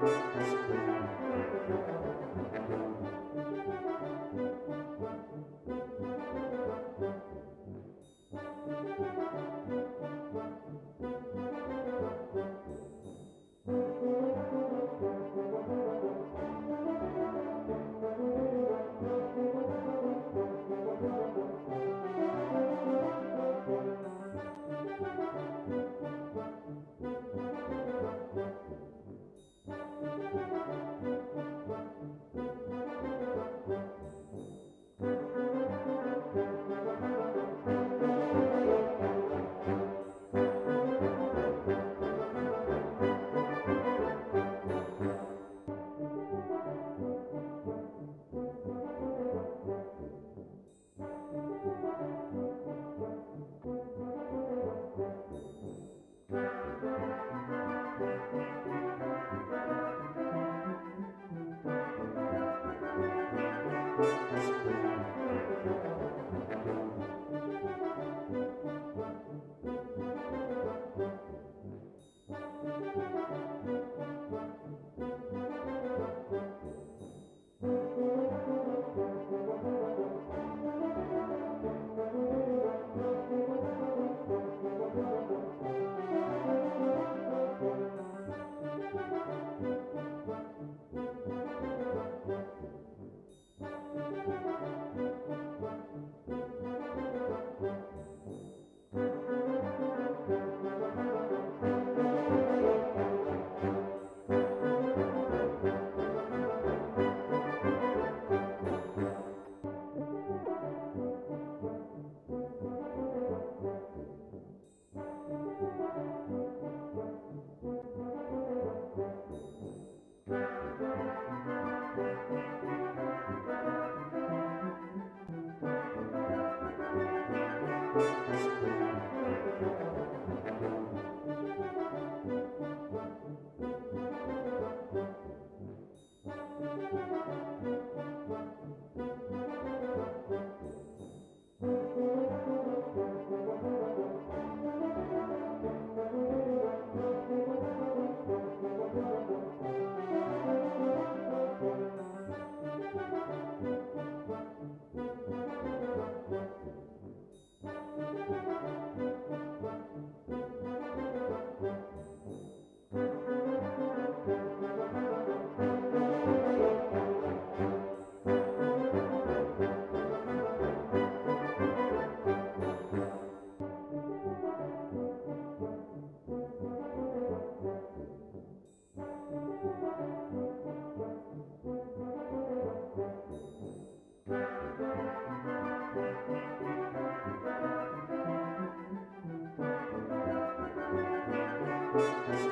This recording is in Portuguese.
Música Música